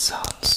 sounds.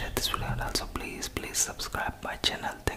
share this video and also please please subscribe my channel.